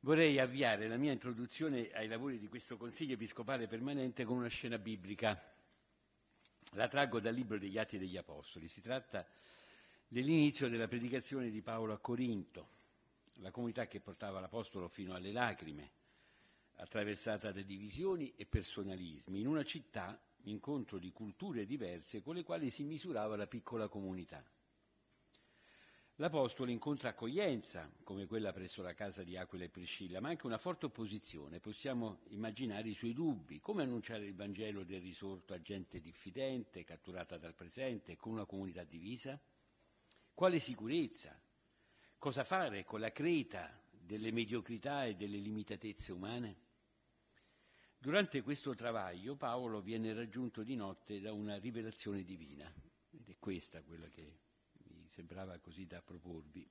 Vorrei avviare la mia introduzione ai lavori di questo Consiglio Episcopale Permanente con una scena biblica. La traggo dal libro degli Atti degli Apostoli. Si tratta dell'inizio della predicazione di Paolo a Corinto, la comunità che portava l'Apostolo fino alle lacrime, attraversata da divisioni e personalismi, in una città, incontro di culture diverse con le quali si misurava la piccola comunità. L'Apostolo incontra accoglienza, come quella presso la casa di Aquila e Priscilla, ma anche una forte opposizione. Possiamo immaginare i suoi dubbi. Come annunciare il Vangelo del risorto a gente diffidente, catturata dal presente, con una comunità divisa? Quale sicurezza? Cosa fare con la creta delle mediocrità e delle limitatezze umane? Durante questo travaglio Paolo viene raggiunto di notte da una rivelazione divina, ed è questa quella che sembrava così da proporvi,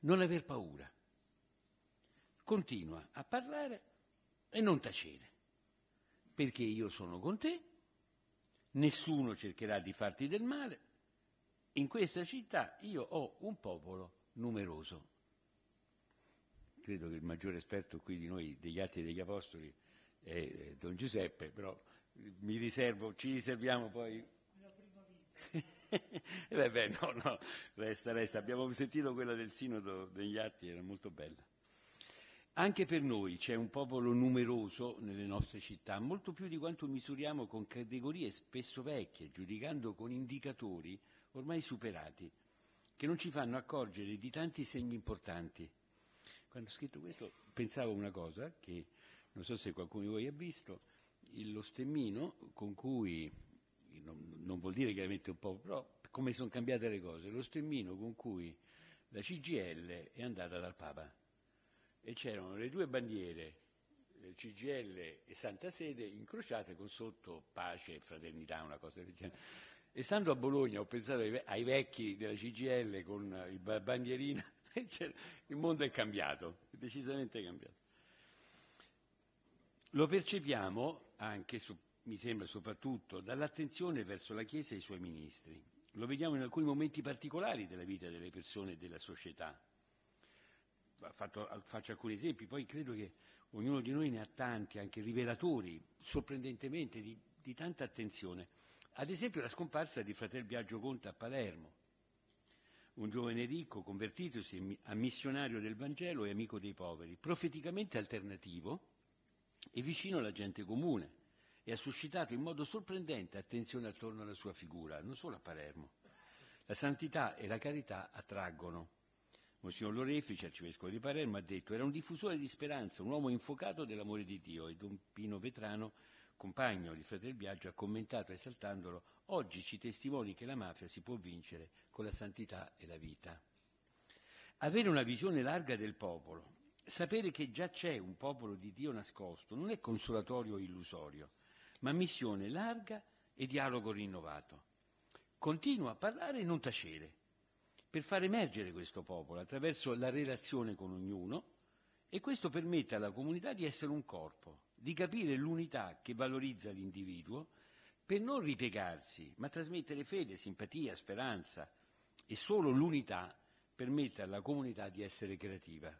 non aver paura. Continua a parlare e non tacere, perché io sono con te, nessuno cercherà di farti del male, in questa città io ho un popolo numeroso. Credo che il maggiore esperto qui di noi degli Atti degli Apostoli è Don Giuseppe, però mi riservo, ci riserviamo poi eh beh, no, no, resta, resta. Abbiamo sentito quella del Sinodo degli Atti, era molto bella. Anche per noi c'è un popolo numeroso nelle nostre città, molto più di quanto misuriamo con categorie spesso vecchie, giudicando con indicatori ormai superati, che non ci fanno accorgere di tanti segni importanti. Quando ho scritto questo pensavo una cosa che non so se qualcuno di voi ha visto, lo stemmino con cui non, non vuol dire chiaramente un po', però come sono cambiate le cose, lo stemmino con cui la CGL è andata dal Papa e c'erano le due bandiere, CGL e Santa Sede, incrociate con sotto pace e fraternità, una cosa del genere. E stando a Bologna ho pensato ai, ai vecchi della CGL con il bandierino, il mondo è cambiato, è decisamente cambiato. Lo percepiamo anche su mi sembra soprattutto dall'attenzione verso la Chiesa e i suoi ministri. Lo vediamo in alcuni momenti particolari della vita delle persone e della società. Fatto, faccio alcuni esempi, poi credo che ognuno di noi ne ha tanti, anche rivelatori, sorprendentemente, di, di tanta attenzione. Ad esempio la scomparsa di fratel Biagio Conte a Palermo, un giovane ricco convertitosi a missionario del Vangelo e amico dei poveri, profeticamente alternativo e vicino alla gente comune e ha suscitato in modo sorprendente attenzione attorno alla sua figura, non solo a Palermo. La santità e la carità attraggono. Monsignor Lorefice, arcivescovo di Palermo, ha detto era un diffusore di speranza, un uomo infuocato dell'amore di Dio e Don Pino Vetrano, compagno di Fratel Biagio, ha commentato esaltandolo oggi ci testimoni che la mafia si può vincere con la santità e la vita. Avere una visione larga del popolo, sapere che già c'è un popolo di Dio nascosto, non è consolatorio o illusorio, ma missione larga e dialogo rinnovato. Continua a parlare e non tacere, per far emergere questo popolo attraverso la relazione con ognuno e questo permette alla comunità di essere un corpo, di capire l'unità che valorizza l'individuo per non ripiegarsi, ma trasmettere fede, simpatia, speranza e solo l'unità permette alla comunità di essere creativa.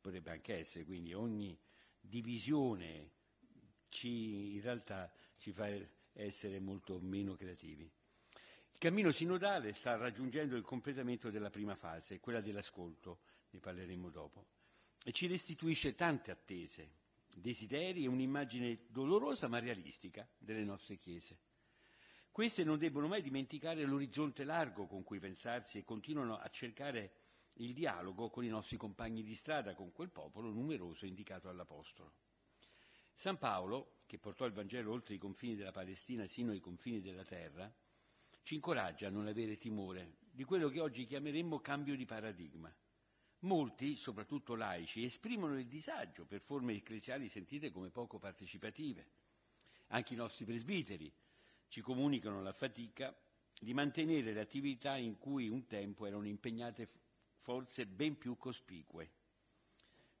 Potrebbe anche essere quindi ogni divisione ci, in realtà ci fa essere molto meno creativi. Il cammino sinodale sta raggiungendo il completamento della prima fase, quella dell'ascolto, ne parleremo dopo, e ci restituisce tante attese, desideri e un'immagine dolorosa ma realistica delle nostre chiese. Queste non debbono mai dimenticare l'orizzonte largo con cui pensarsi e continuano a cercare il dialogo con i nostri compagni di strada, con quel popolo numeroso indicato all'Apostolo. San Paolo, che portò il Vangelo oltre i confini della Palestina sino ai confini della terra, ci incoraggia a non avere timore di quello che oggi chiameremmo cambio di paradigma. Molti, soprattutto laici, esprimono il disagio per forme ecclesiali sentite come poco partecipative. Anche i nostri presbiteri ci comunicano la fatica di mantenere le attività in cui un tempo erano impegnate forze ben più cospicue.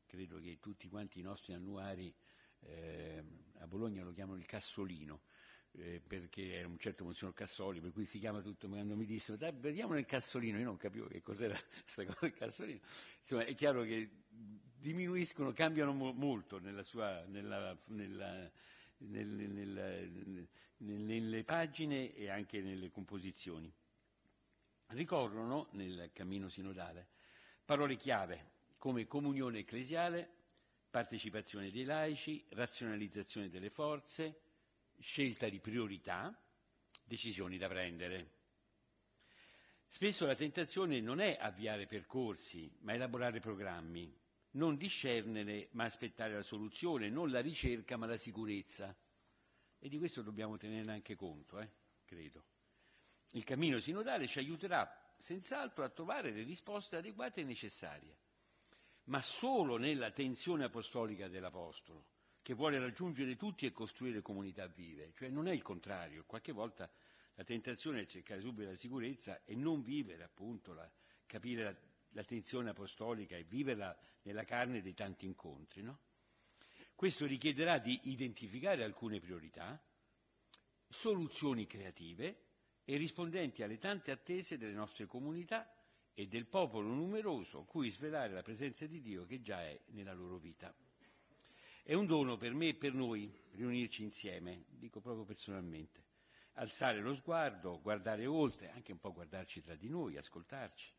Credo che tutti quanti i nostri annuari eh, a Bologna lo chiamano il cassolino, eh, perché era un certo Monsignor Cassoli, per cui si chiama tutto, quando mi dissero, vediamo nel cassolino, io non capivo che cos'era questa cosa del cassolino. Insomma, è chiaro che diminuiscono, cambiano mo- molto nella sua, nella, nella, nel, nel, nelle pagine e anche nelle composizioni. Ricorrono nel cammino sinodale parole chiave come comunione ecclesiale, partecipazione dei laici, razionalizzazione delle forze, scelta di priorità, decisioni da prendere. Spesso la tentazione non è avviare percorsi, ma elaborare programmi, non discernere ma aspettare la soluzione, non la ricerca ma la sicurezza. E di questo dobbiamo tenere anche conto, eh? credo. Il cammino sinodale ci aiuterà senz'altro a trovare le risposte adeguate e necessarie, ma solo nella tensione apostolica dell'Apostolo, che vuole raggiungere tutti e costruire comunità vive, cioè non è il contrario, qualche volta la tentazione è cercare subito la sicurezza e non vivere appunto, la, capire la, la tensione apostolica e viverla nella carne dei tanti incontri. No? Questo richiederà di identificare alcune priorità, soluzioni creative e rispondenti alle tante attese delle nostre comunità e del popolo numeroso cui svelare la presenza di Dio che già è nella loro vita. È un dono per me e per noi riunirci insieme, dico proprio personalmente alzare lo sguardo, guardare oltre, anche un po' guardarci tra di noi, ascoltarci,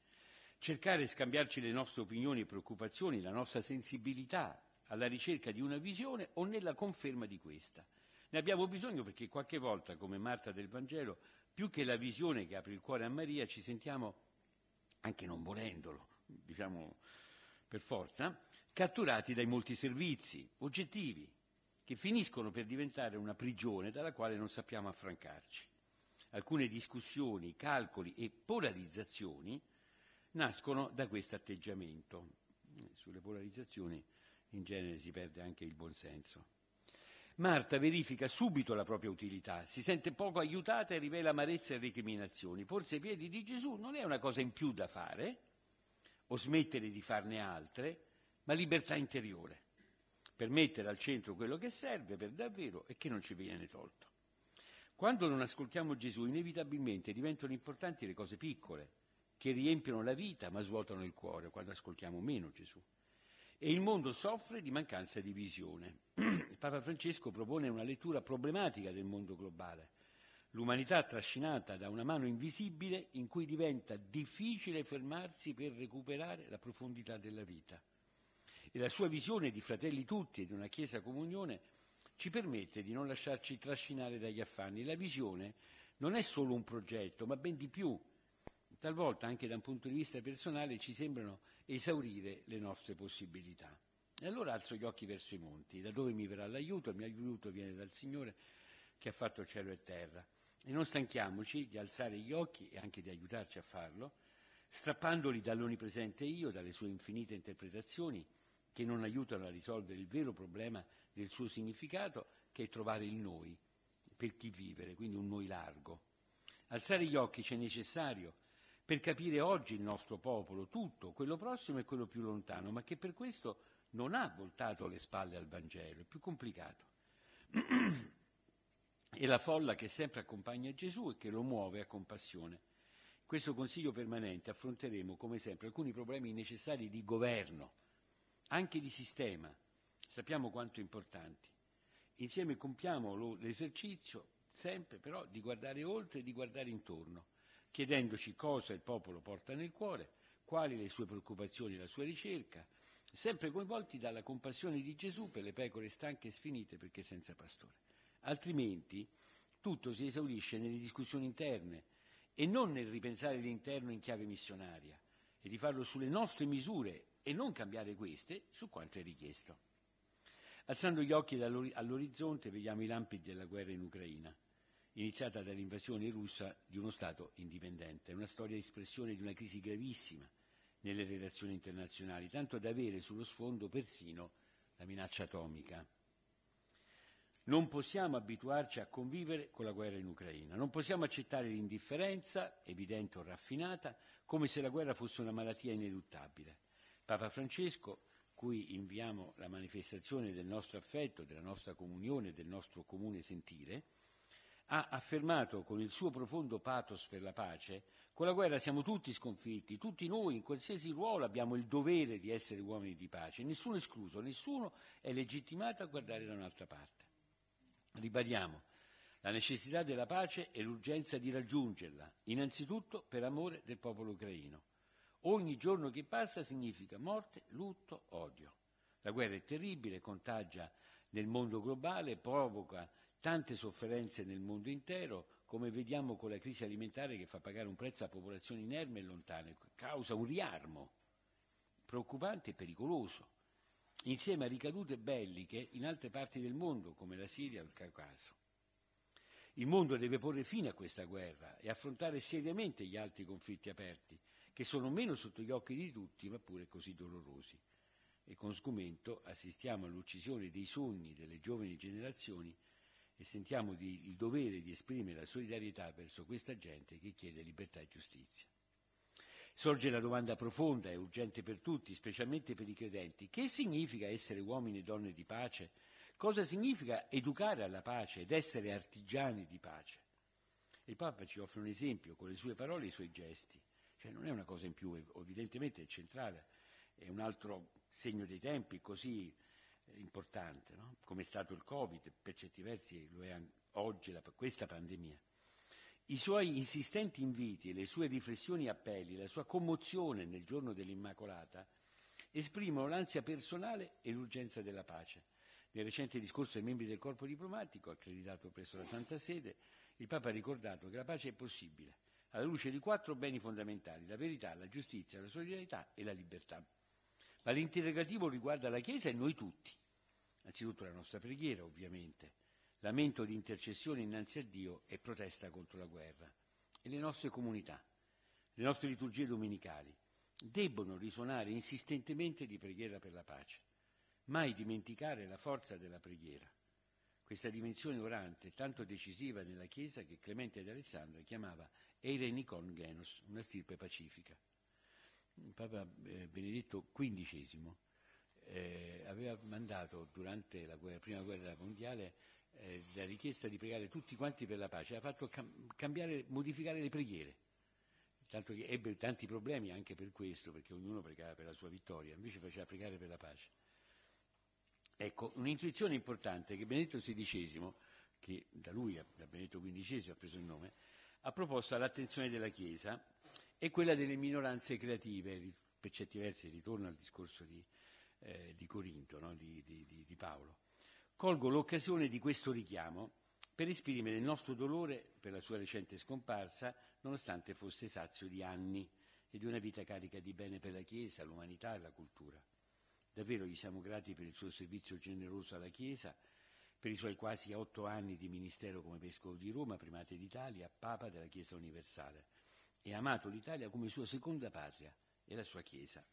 cercare di scambiarci le nostre opinioni e preoccupazioni, la nostra sensibilità alla ricerca di una visione o nella conferma di questa. Ne abbiamo bisogno perché qualche volta, come Marta del Vangelo, più che la visione che apre il cuore a Maria, ci sentiamo, anche non volendolo, diciamo per forza, catturati dai molti servizi oggettivi che finiscono per diventare una prigione dalla quale non sappiamo affrancarci. Alcune discussioni, calcoli e polarizzazioni nascono da questo atteggiamento. Sulle polarizzazioni in genere si perde anche il buonsenso. Marta verifica subito la propria utilità, si sente poco aiutata e rivela amarezza e recriminazioni. Porsi ai piedi di Gesù non è una cosa in più da fare, o smettere di farne altre, ma libertà interiore per mettere al centro quello che serve per davvero e che non ci viene tolto. Quando non ascoltiamo Gesù, inevitabilmente diventano importanti le cose piccole, che riempiono la vita ma svuotano il cuore quando ascoltiamo meno Gesù. E il mondo soffre di mancanza di visione. Il Papa Francesco propone una lettura problematica del mondo globale. L'umanità trascinata da una mano invisibile in cui diventa difficile fermarsi per recuperare la profondità della vita e la sua visione di fratelli tutti e di una Chiesa comunione ci permette di non lasciarci trascinare dagli affanni. La visione non è solo un progetto, ma ben di più. Talvolta anche da un punto di vista personale ci sembrano esaurire le nostre possibilità. E allora alzo gli occhi verso i monti, da dove mi verrà l'aiuto? Il mio aiuto viene dal Signore che ha fatto cielo e terra. E non stanchiamoci di alzare gli occhi e anche di aiutarci a farlo, strappandoli dall'onipresente io, dalle sue infinite interpretazioni, che non aiutano a risolvere il vero problema del suo significato, che è trovare il noi per chi vivere, quindi un noi largo. Alzare gli occhi c'è necessario per capire oggi il nostro popolo, tutto, quello prossimo e quello più lontano, ma che per questo non ha voltato le spalle al Vangelo, è più complicato. è la folla che sempre accompagna Gesù e che lo muove a compassione. In questo consiglio permanente affronteremo, come sempre, alcuni problemi necessari di governo anche di sistema. Sappiamo quanto importanti. Insieme compiamo l'esercizio, sempre però, di guardare oltre e di guardare intorno, chiedendoci cosa il popolo porta nel cuore, quali le sue preoccupazioni e la sua ricerca, sempre coinvolti dalla compassione di Gesù per le pecore stanche e sfinite perché senza pastore. Altrimenti tutto si esaurisce nelle discussioni interne e non nel ripensare l'interno in chiave missionaria e di farlo sulle nostre misure e non cambiare queste su quanto è richiesto. Alzando gli occhi all'orizzonte vediamo i lampi della guerra in Ucraina, iniziata dall'invasione russa di uno Stato indipendente. È una storia di espressione di una crisi gravissima nelle relazioni internazionali, tanto da avere sullo sfondo persino la minaccia atomica. Non possiamo abituarci a convivere con la guerra in Ucraina, non possiamo accettare l'indifferenza, evidente o raffinata, come se la guerra fosse una malattia ineluttabile. Papa Francesco, cui inviamo la manifestazione del nostro affetto, della nostra comunione, del nostro comune sentire, ha affermato con il suo profondo pathos per la pace, con la guerra siamo tutti sconfitti, tutti noi in qualsiasi ruolo abbiamo il dovere di essere uomini di pace, nessuno escluso, nessuno è legittimato a guardare da un'altra parte. Ribadiamo la necessità della pace e l'urgenza di raggiungerla, innanzitutto per amore del popolo ucraino. Ogni giorno che passa significa morte, lutto, odio. La guerra è terribile, contagia nel mondo globale, provoca tante sofferenze nel mondo intero, come vediamo con la crisi alimentare che fa pagare un prezzo a popolazioni inerme e lontane, causa un riarmo preoccupante e pericoloso, insieme a ricadute belliche in altre parti del mondo, come la Siria o il Caucaso. Il mondo deve porre fine a questa guerra e affrontare seriamente gli altri conflitti aperti, che sono meno sotto gli occhi di tutti, ma pure così dolorosi. E con sgomento assistiamo all'uccisione dei sogni delle giovani generazioni e sentiamo di, il dovere di esprimere la solidarietà verso questa gente che chiede libertà e giustizia. Sorge la domanda profonda e urgente per tutti, specialmente per i credenti. Che significa essere uomini e donne di pace? Cosa significa educare alla pace ed essere artigiani di pace? Il Papa ci offre un esempio con le sue parole e i suoi gesti. Cioè non è una cosa in più, evidentemente è centrale, è un altro segno dei tempi così importante, no? come è stato il Covid, per certi versi lo è oggi la, questa pandemia. I suoi insistenti inviti, le sue riflessioni e appelli, la sua commozione nel giorno dell'Immacolata esprimono l'ansia personale e l'urgenza della pace. Nel recente discorso ai membri del corpo diplomatico, accreditato presso la Santa Sede, il Papa ha ricordato che la pace è possibile, alla luce di quattro beni fondamentali, la verità, la giustizia, la solidarietà e la libertà. Ma l'interrogativo riguarda la Chiesa e noi tutti. Anzitutto la nostra preghiera, ovviamente, lamento di intercessione innanzi a Dio e protesta contro la guerra. E le nostre comunità, le nostre liturgie domenicali, debbono risuonare insistentemente di preghiera per la pace. Mai dimenticare la forza della preghiera. Questa dimensione orante, tanto decisiva nella Chiesa che Clemente di Alessandria chiamava Eirenikon Genus, una stirpe pacifica. Papa eh, Benedetto XV eh, aveva mandato durante la guerra, prima guerra mondiale eh, la richiesta di pregare tutti quanti per la pace, ha fatto cam- cambiare, modificare le preghiere, tanto che ebbe tanti problemi anche per questo, perché ognuno pregava per la sua vittoria, invece faceva pregare per la pace. Ecco, un'intuizione importante che Benedetto XVI, che da lui, da Benedetto XV ha preso il nome, ha proposto all'attenzione della Chiesa è quella delle minoranze creative, per certi versi ritorno al discorso di, eh, di Corinto, no? di, di, di Paolo. Colgo l'occasione di questo richiamo per esprimere il nostro dolore per la sua recente scomparsa, nonostante fosse sazio di anni e di una vita carica di bene per la Chiesa, l'umanità e la cultura. Davvero gli siamo grati per il suo servizio generoso alla Chiesa, per i suoi quasi otto anni di ministero come Vescovo di Roma, Primate d'Italia, Papa della Chiesa universale e ha amato l'Italia come sua seconda patria e la sua Chiesa.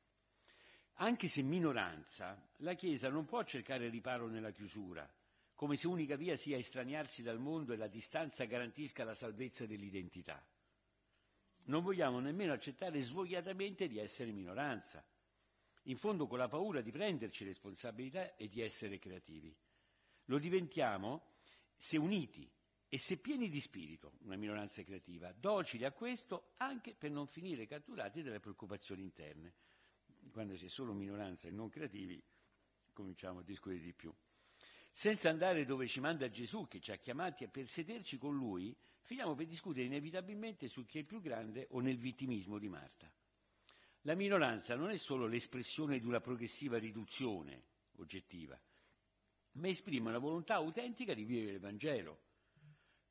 Anche se minoranza, la Chiesa non può cercare riparo nella chiusura, come se unica via sia estraniarsi dal mondo e la distanza garantisca la salvezza dell'identità. Non vogliamo nemmeno accettare svogliatamente di essere minoranza, in fondo con la paura di prenderci responsabilità e di essere creativi. Lo diventiamo se uniti e se pieni di spirito, una minoranza creativa, docili a questo anche per non finire catturati dalle preoccupazioni interne. Quando si è solo minoranza e non creativi, cominciamo a discutere di più. Senza andare dove ci manda Gesù, che ci ha chiamati per sederci con Lui, finiamo per discutere inevitabilmente su chi è il più grande o nel vittimismo di Marta. La minoranza non è solo l'espressione di una progressiva riduzione oggettiva, ma esprime una volontà autentica di vivere il Vangelo,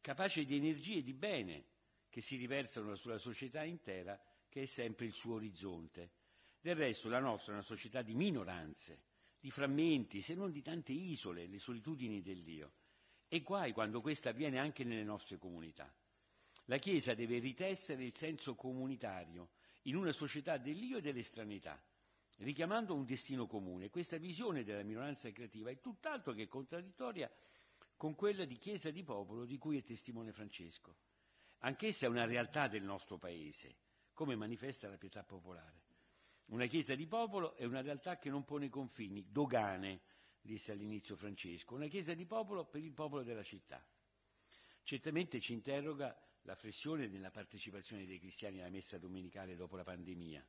capace di energie di bene che si riversano sulla società intera, che è sempre il suo orizzonte. Del resto la nostra è una società di minoranze, di frammenti, se non di tante isole, le solitudini dell'io. E guai quando questo avviene anche nelle nostre comunità. La Chiesa deve ritessere il senso comunitario in una società dell'io e dell'estranità, richiamando un destino comune. Questa visione della minoranza creativa è tutt'altro che contraddittoria con quella di Chiesa di popolo di cui è testimone Francesco. Anch'essa è una realtà del nostro Paese, come manifesta la pietà popolare. Una Chiesa di popolo è una realtà che non pone confini, dogane, disse all'inizio Francesco, una Chiesa di popolo per il popolo della città. Certamente ci interroga la flessione nella partecipazione dei cristiani alla messa domenicale dopo la pandemia.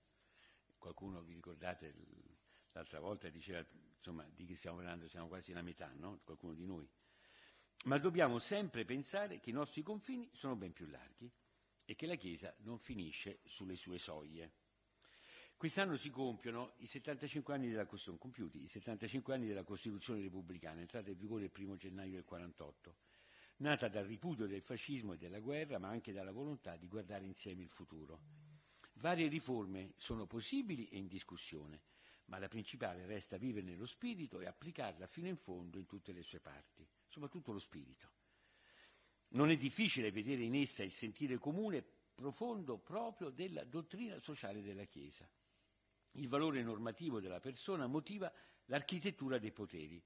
Qualcuno, vi ricordate, l'altra volta diceva, insomma, di chi stiamo parlando, siamo quasi la metà, no? Qualcuno di noi. Ma dobbiamo sempre pensare che i nostri confini sono ben più larghi e che la Chiesa non finisce sulle sue soglie. Quest'anno si compiono i 75 anni della, compiuti i 75 anni della Costituzione repubblicana, entrata in vigore il 1 gennaio del 48, nata dal ripudio del fascismo e della guerra, ma anche dalla volontà di guardare insieme il futuro. Varie riforme sono possibili e in discussione, ma la principale resta vivere nello spirito e applicarla fino in fondo in tutte le sue parti, soprattutto lo spirito. Non è difficile vedere in essa il sentire comune profondo proprio della dottrina sociale della Chiesa. Il valore normativo della persona motiva l'architettura dei poteri.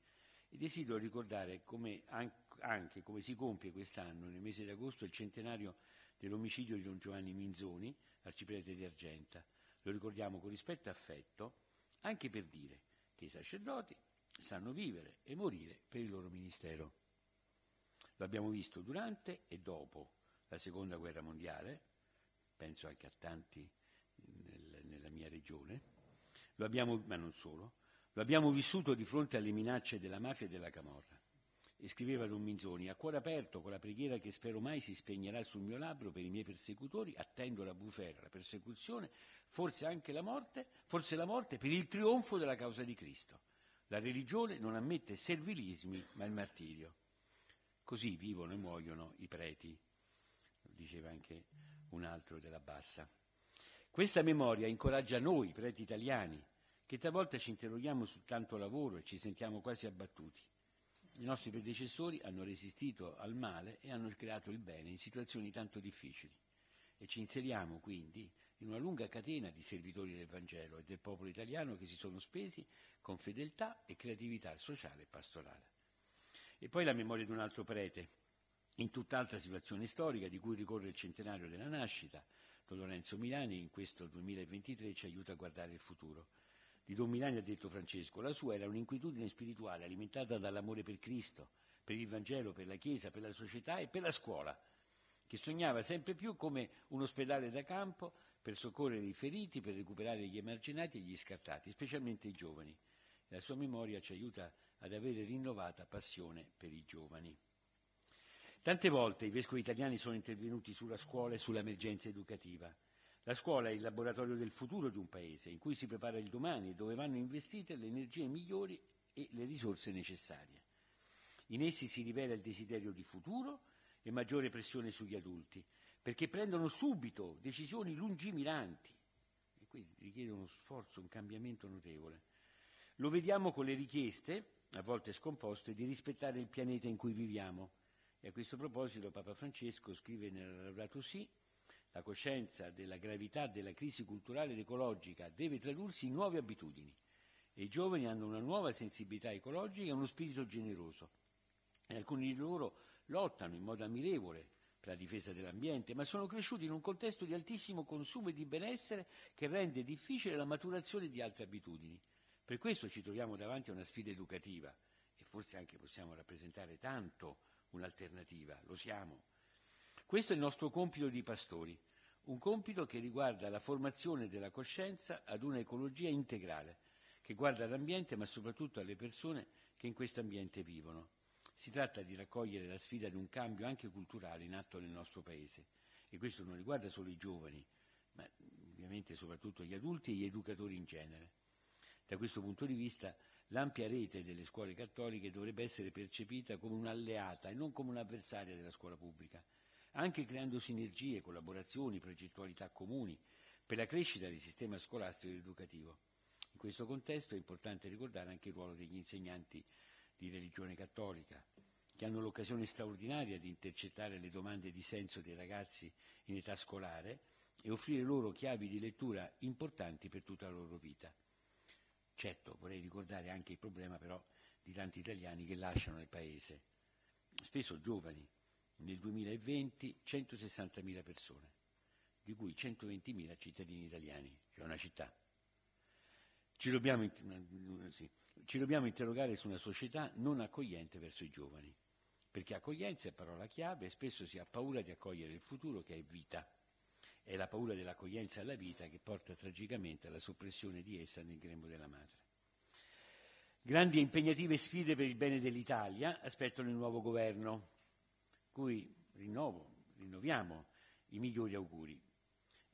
E desidero ricordare come anche come si compie quest'anno, nel mese di agosto, il centenario dell'omicidio di Don Giovanni Minzoni, arciprete di Argenta. Lo ricordiamo con rispetto e affetto, anche per dire che i sacerdoti sanno vivere e morire per il loro ministero. Lo abbiamo visto durante e dopo la Seconda Guerra Mondiale, penso anche a tanti nel, nella mia regione, lo abbiamo, ma non solo, lo abbiamo vissuto di fronte alle minacce della mafia e della camorra. E scriveva Don Minzoni, a cuore aperto, con la preghiera che spero mai si spegnerà sul mio labbro per i miei persecutori, attendo la bufera, la persecuzione, forse anche la morte, forse la morte per il trionfo della causa di Cristo. La religione non ammette servilismi, ma il martirio. Così vivono e muoiono i preti, lo diceva anche un altro della Bassa. Questa memoria incoraggia noi, preti italiani, che talvolta ci interroghiamo su tanto lavoro e ci sentiamo quasi abbattuti. I nostri predecessori hanno resistito al male e hanno creato il bene in situazioni tanto difficili. E ci inseriamo quindi in una lunga catena di servitori del Vangelo e del popolo italiano che si sono spesi con fedeltà e creatività sociale e pastorale. E poi la memoria di un altro prete, in tutt'altra situazione storica di cui ricorre il centenario della nascita, Don Lorenzo Milani in questo 2023 ci aiuta a guardare il futuro. Di Don Milani ha detto Francesco, la sua era un'inquietudine spirituale alimentata dall'amore per Cristo, per il Vangelo, per la Chiesa, per la società e per la scuola, che sognava sempre più come un ospedale da campo per soccorrere i feriti, per recuperare gli emarginati e gli scartati, specialmente i giovani. La sua memoria ci aiuta ad avere rinnovata passione per i giovani. Tante volte i vescovi italiani sono intervenuti sulla scuola e sull'emergenza educativa. La scuola è il laboratorio del futuro di un paese, in cui si prepara il domani e dove vanno investite le energie migliori e le risorse necessarie. In essi si rivela il desiderio di futuro e maggiore pressione sugli adulti, perché prendono subito decisioni lungimiranti e quindi richiedono uno sforzo, un cambiamento notevole. Lo vediamo con le richieste a volte scomposte, di rispettare il pianeta in cui viviamo. E a questo proposito Papa Francesco scrive nel Laudato Si la coscienza della gravità della crisi culturale ed ecologica deve tradursi in nuove abitudini e i giovani hanno una nuova sensibilità ecologica e uno spirito generoso. E alcuni di loro lottano in modo ammirevole per la difesa dell'ambiente, ma sono cresciuti in un contesto di altissimo consumo e di benessere che rende difficile la maturazione di altre abitudini. Per questo ci troviamo davanti a una sfida educativa e forse anche possiamo rappresentare tanto un'alternativa, lo siamo. Questo è il nostro compito di pastori, un compito che riguarda la formazione della coscienza ad una ecologia integrale, che guarda all'ambiente ma soprattutto alle persone che in questo ambiente vivono. Si tratta di raccogliere la sfida di un cambio anche culturale in atto nel nostro Paese e questo non riguarda solo i giovani, ma ovviamente soprattutto gli adulti e gli educatori in genere. Da questo punto di vista l'ampia rete delle scuole cattoliche dovrebbe essere percepita come un'alleata e non come un'avversaria della scuola pubblica, anche creando sinergie, collaborazioni, progettualità comuni per la crescita del sistema scolastico ed educativo. In questo contesto è importante ricordare anche il ruolo degli insegnanti di religione cattolica, che hanno l'occasione straordinaria di intercettare le domande di senso dei ragazzi in età scolare e offrire loro chiavi di lettura importanti per tutta la loro vita. Certo, vorrei ricordare anche il problema però di tanti italiani che lasciano il paese, spesso giovani, nel 2020 160.000 persone, di cui 120.000 cittadini italiani, cioè una città. Ci dobbiamo, sì, ci dobbiamo interrogare su una società non accogliente verso i giovani. perché accoglienza è parola chiave e spesso si ha paura di accogliere il futuro che è vita. È la paura dell'accoglienza alla vita che porta tragicamente alla soppressione di essa nel grembo della madre. Grandi e impegnative sfide per il bene dell'Italia aspettano il nuovo governo, cui rinnovo, rinnoviamo i migliori auguri,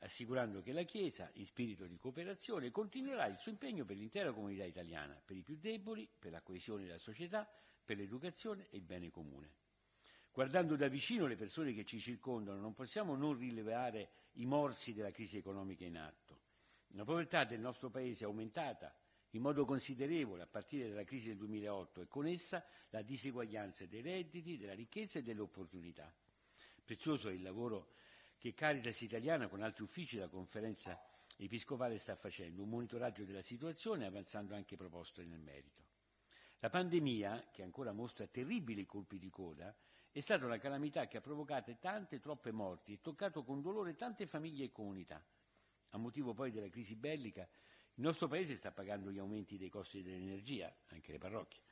assicurando che la Chiesa, in spirito di cooperazione, continuerà il suo impegno per l'intera comunità italiana, per i più deboli, per la coesione della società, per l'educazione e il bene comune. Guardando da vicino le persone che ci circondano, non possiamo non rilevare i morsi della crisi economica in atto. La povertà del nostro Paese è aumentata in modo considerevole a partire dalla crisi del 2008 e con essa la diseguaglianza dei redditi, della ricchezza e delle opportunità. Prezioso è il lavoro che Caritas Italiana con altri uffici della conferenza episcopale sta facendo, un monitoraggio della situazione avanzando anche proposte nel merito. La pandemia, che ancora mostra terribili colpi di coda, è stata una calamità che ha provocato tante, troppe morti e toccato con dolore tante famiglie e comunità. A motivo poi della crisi bellica, il nostro Paese sta pagando gli aumenti dei costi dell'energia, anche le parrocchie,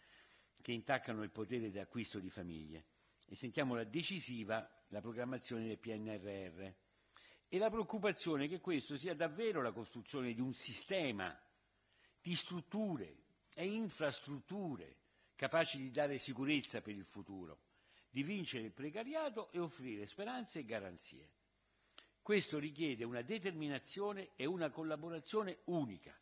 che intaccano il potere di acquisto di famiglie. E sentiamo la decisiva la programmazione del PNRR e la preoccupazione che questo sia davvero la costruzione di un sistema di strutture e infrastrutture capaci di dare sicurezza per il futuro di vincere il precariato e offrire speranze e garanzie. Questo richiede una determinazione e una collaborazione unica,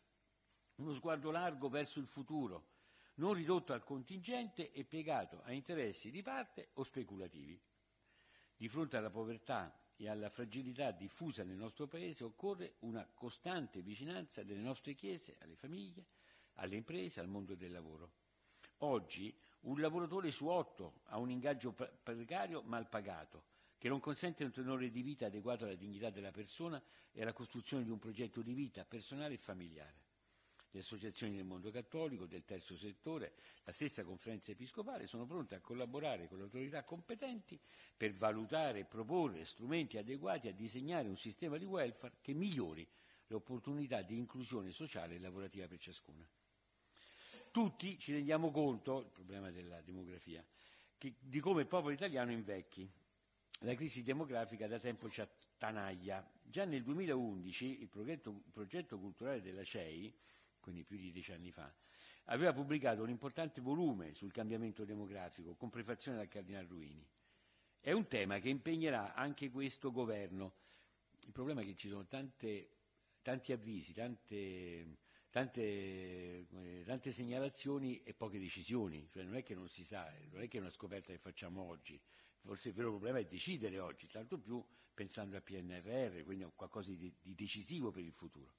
uno sguardo largo verso il futuro, non ridotto al contingente e piegato a interessi di parte o speculativi. Di fronte alla povertà e alla fragilità diffusa nel nostro Paese occorre una costante vicinanza delle nostre chiese alle famiglie, alle imprese, al mondo del lavoro. Oggi un lavoratore su otto ha un ingaggio precario mal pagato, che non consente un tenore di vita adeguato alla dignità della persona e alla costruzione di un progetto di vita personale e familiare. Le associazioni del mondo cattolico, del terzo settore, la stessa conferenza episcopale sono pronte a collaborare con le autorità competenti per valutare e proporre strumenti adeguati a disegnare un sistema di welfare che migliori le opportunità di inclusione sociale e lavorativa per ciascuna tutti ci rendiamo conto, il problema della demografia, che, di come il popolo italiano invecchi. La crisi demografica da tempo ci attanaglia. Già nel 2011 il progetto, il progetto culturale della CEI, quindi più di dieci anni fa, aveva pubblicato un importante volume sul cambiamento demografico con prefazione dal Cardinal Ruini. È un tema che impegnerà anche questo governo. Il problema è che ci sono tante, tanti avvisi, tante tante, eh, tante, segnalazioni e poche decisioni, cioè non è che non si sa, non è che è una scoperta che facciamo oggi, forse il vero problema è decidere oggi, tanto più pensando al PNRR, quindi a qualcosa di, di decisivo per il futuro.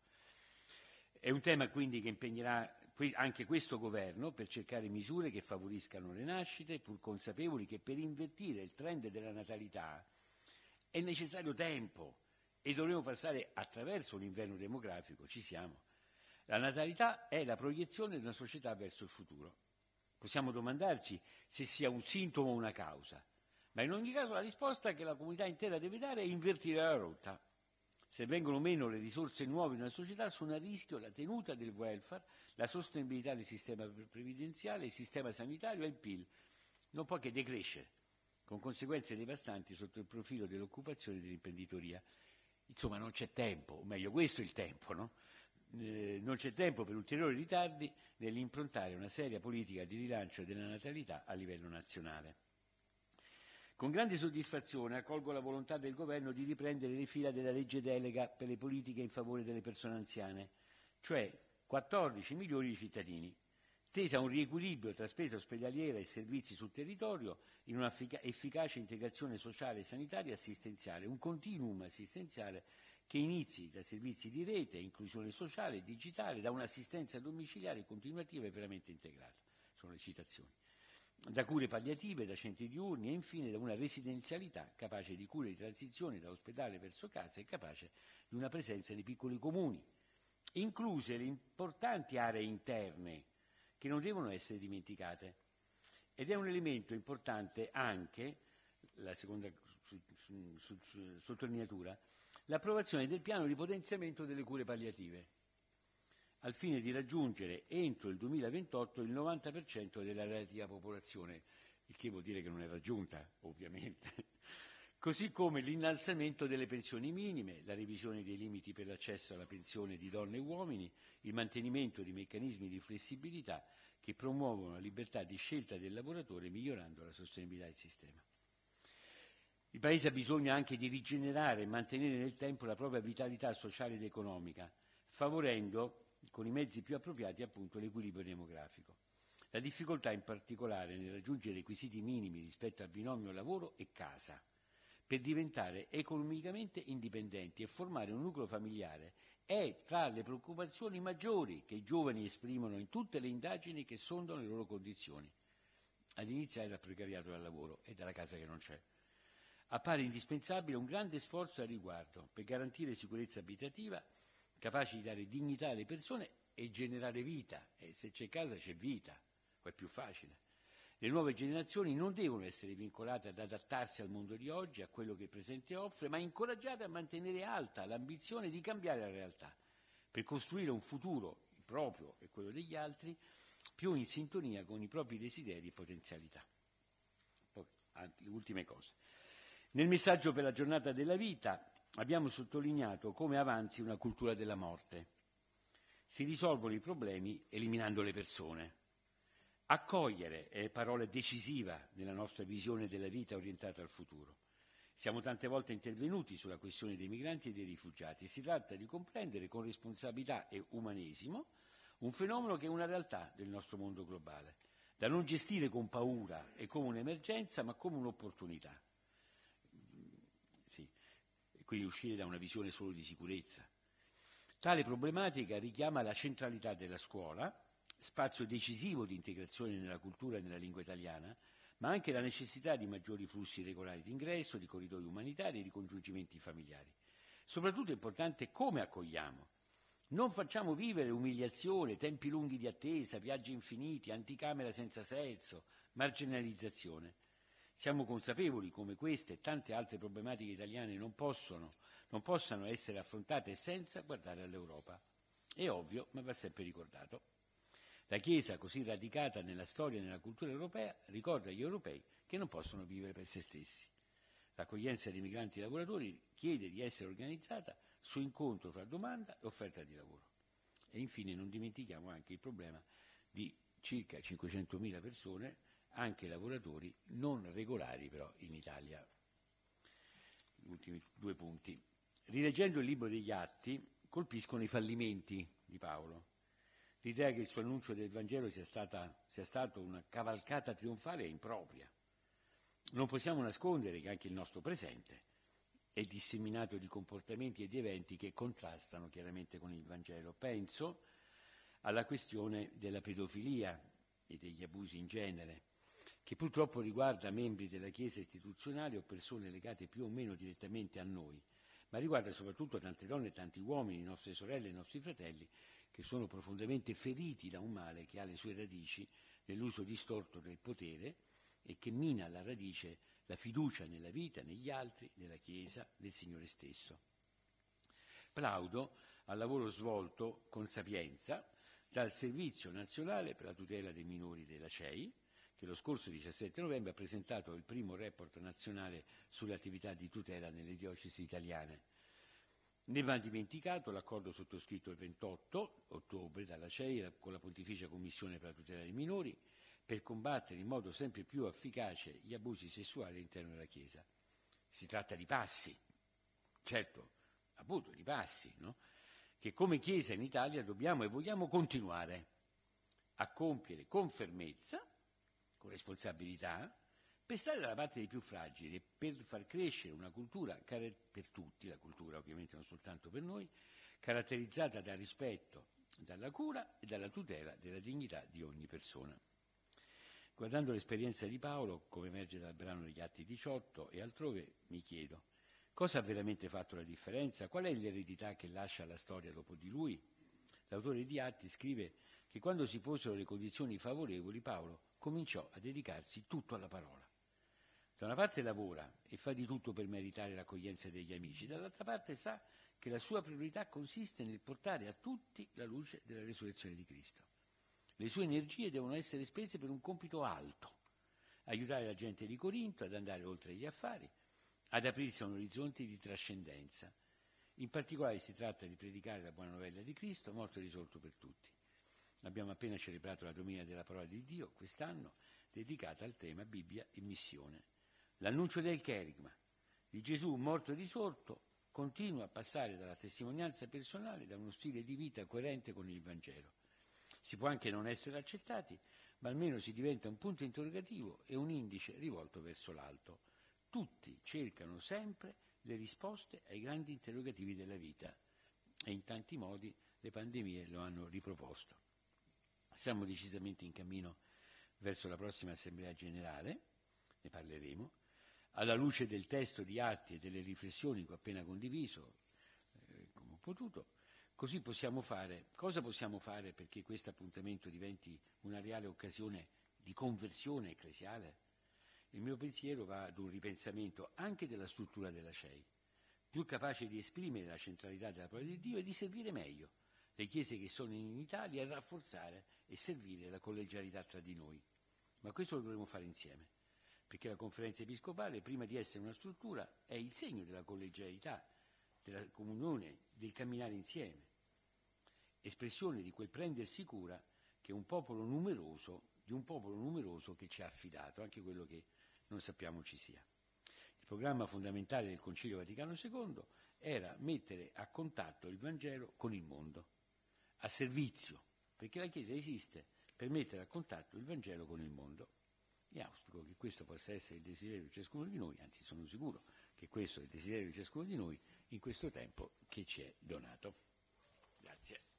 È un tema quindi che impegnerà anche questo governo per cercare misure che favoriscano le nascite, pur consapevoli che per invertire il trend della natalità è necessario tempo e dovremo passare attraverso l'inverno demografico, ci siamo la natalità è la proiezione di una società verso il futuro. Possiamo domandarci se sia un sintomo o una causa, ma in ogni caso la risposta che la comunità intera deve dare è invertire la rotta. Se vengono meno le risorse nuove in una società sono a rischio la tenuta del welfare, la sostenibilità del sistema previdenziale, il sistema sanitario e il PIL. Non può che decrescere, con conseguenze devastanti sotto il profilo dell'occupazione e dell'imprenditoria. Insomma, non c'è tempo, o meglio, questo è il tempo, no? eh, non c'è tempo per ulteriori ritardi nell'improntare una seria politica di rilancio della natalità a livello nazionale. Con grande soddisfazione accolgo la volontà del Governo di riprendere le fila della legge delega per le politiche in favore delle persone anziane, cioè 14 milioni di cittadini, tesa a un riequilibrio tra spesa ospedaliera e servizi sul territorio in una efficace integrazione sociale, sanitaria e assistenziale, un continuum assistenziale che inizi da servizi di rete, inclusione sociale e digitale, da un'assistenza domiciliare continuativa e veramente integrata. Sono le citazioni. Da cure palliative, da centri diurni e infine da una residenzialità capace di cure di transizione da ospedale verso casa e capace di una presenza nei piccoli comuni, incluse le importanti aree interne che non devono essere dimenticate. Ed è un elemento importante anche, la seconda sottolineatura, l'approvazione del piano di potenziamento delle cure palliative, al fine di raggiungere entro il 2028 il 90% della relativa popolazione. il che vuol dire che non è raggiunta, ovviamente. Così come l'innalzamento delle pensioni minime, la revisione dei limiti per l'accesso alla pensione di donne e uomini, il mantenimento di meccanismi di flessibilità che promuovono la libertà di scelta del lavoratore migliorando la sostenibilità del sistema. Il Paese ha bisogno anche di rigenerare e mantenere nel tempo la propria vitalità sociale ed economica, favorendo con i mezzi più appropriati appunto l'equilibrio demografico. La difficoltà in particolare nel raggiungere requisiti minimi rispetto al binomio lavoro e casa per diventare economicamente indipendenti e formare un nucleo familiare è tra le preoccupazioni maggiori che i giovani esprimono in tutte le indagini che sondano le loro condizioni, ad iniziare dal precariato del lavoro e dalla casa che non c'è appare indispensabile un grande sforzo a riguardo per garantire sicurezza abitativa capace di dare dignità alle persone e generare vita. E se c'è casa c'è vita, o è più facile. Le nuove generazioni non devono essere vincolate ad adattarsi al mondo di oggi, a quello che il presente offre, ma incoraggiate a mantenere alta l'ambizione di cambiare la realtà, per costruire un futuro, proprio e quello degli altri, più in sintonia con i propri desideri e potenzialità. Poi, ultime cose. Nel messaggio per la giornata della vita abbiamo sottolineato come avanzi una cultura della morte. Si risolvono i problemi eliminando le persone. Accogliere è parola decisiva nella nostra visione della vita orientata al futuro. Siamo tante volte intervenuti sulla questione dei migranti e dei rifugiati. Si tratta di comprendere con responsabilità e umanesimo un fenomeno che è una realtà del nostro mondo globale, da non gestire con paura e come un'emergenza, ma come un'opportunità quindi uscire da una visione solo di sicurezza. Tale problematica richiama la centralità della scuola, spazio decisivo di integrazione nella cultura e nella lingua italiana, ma anche la necessità di maggiori flussi regolari di ingresso, di corridoi umanitari e di congiungimenti familiari. Soprattutto è importante come accogliamo. Non facciamo vivere umiliazione, tempi lunghi di attesa, viaggi infiniti, anticamera senza senso, marginalizzazione. Siamo consapevoli come queste e tante altre problematiche italiane non, possono, non possano essere affrontate senza guardare all'Europa. È ovvio, ma va sempre ricordato. La Chiesa, così radicata nella storia e nella cultura europea, ricorda agli europei che non possono vivere per se stessi. L'accoglienza dei migranti lavoratori chiede di essere organizzata su incontro fra domanda e offerta di lavoro. E infine non dimentichiamo anche il problema di circa 500.000 persone anche lavoratori non regolari però in Italia. Gli ultimi due punti. Rileggendo il libro degli atti colpiscono i fallimenti di Paolo. L'idea che il suo annuncio del Vangelo sia, stata, sia stato una cavalcata trionfale è impropria. Non possiamo nascondere che anche il nostro presente è disseminato di comportamenti e di eventi che contrastano chiaramente con il Vangelo. Penso alla questione della pedofilia e degli abusi in genere, che purtroppo riguarda membri della Chiesa istituzionale o persone legate più o meno direttamente a noi, ma riguarda soprattutto tante donne e tanti uomini, nostre sorelle e nostri fratelli, che sono profondamente feriti da un male che ha le sue radici nell'uso distorto del potere e che mina alla radice la fiducia nella vita, negli altri, nella Chiesa, nel Signore stesso. Plaudo al lavoro svolto con sapienza dal Servizio Nazionale per la tutela dei minori della CEI, che lo scorso 17 novembre ha presentato il primo report nazionale sulle attività di tutela nelle diocesi italiane. Ne va dimenticato l'accordo sottoscritto il 28 ottobre dalla CEI con la Pontificia Commissione per la tutela dei minori per combattere in modo sempre più efficace gli abusi sessuali all'interno della Chiesa. Si tratta di passi, certo, appunto di passi, no? che come Chiesa in Italia dobbiamo e vogliamo continuare a compiere con fermezza con responsabilità, per stare dalla parte dei più fragili per far crescere una cultura, per tutti, la cultura ovviamente non soltanto per noi, caratterizzata dal rispetto, dalla cura e dalla tutela della dignità di ogni persona. Guardando l'esperienza di Paolo, come emerge dal brano degli Atti 18 e altrove, mi chiedo, cosa ha veramente fatto la differenza? Qual è l'eredità che lascia la storia dopo di lui? L'autore di Atti scrive che quando si posero le condizioni favorevoli, Paolo cominciò a dedicarsi tutto alla parola. Da una parte lavora e fa di tutto per meritare l'accoglienza degli amici, dall'altra parte sa che la sua priorità consiste nel portare a tutti la luce della risurrezione di Cristo. Le sue energie devono essere spese per un compito alto, aiutare la gente di Corinto ad andare oltre gli affari, ad aprirsi a un orizzonte di trascendenza. In particolare si tratta di predicare la buona novella di Cristo, morto e risorto per tutti. Abbiamo appena celebrato la Domenica della Parola di Dio, quest'anno dedicata al tema Bibbia e missione. L'annuncio del Cherigma di Gesù morto e risorto continua a passare dalla testimonianza personale, da uno stile di vita coerente con il Vangelo. Si può anche non essere accettati, ma almeno si diventa un punto interrogativo e un indice rivolto verso l'alto. Tutti cercano sempre le risposte ai grandi interrogativi della vita e in tanti modi le pandemie lo hanno riproposto. Siamo decisamente in cammino verso la prossima Assemblea generale, ne parleremo, alla luce del testo di atti e delle riflessioni che ho appena condiviso, eh, come ho potuto, così possiamo fare, cosa possiamo fare perché questo appuntamento diventi una reale occasione di conversione ecclesiale? Il mio pensiero va ad un ripensamento anche della struttura della CEI, più capace di esprimere la centralità della parola di Dio e di servire meglio le chiese che sono in Italia e rafforzare e servire la collegialità tra di noi. Ma questo lo dovremo fare insieme perché la conferenza episcopale, prima di essere una struttura, è il segno della collegialità, della comunione, del camminare insieme, espressione di quel prendersi cura che un popolo numeroso, di un popolo numeroso che ci ha affidato, anche quello che non sappiamo ci sia. Il programma fondamentale del Concilio Vaticano II era mettere a contatto il Vangelo con il mondo, a servizio, perché la Chiesa esiste per mettere a contatto il Vangelo con il mondo. E auspico che questo possa essere il desiderio di ciascuno di noi, anzi sono sicuro che questo è il desiderio di ciascuno di noi in questo tempo che ci è donato. Grazie.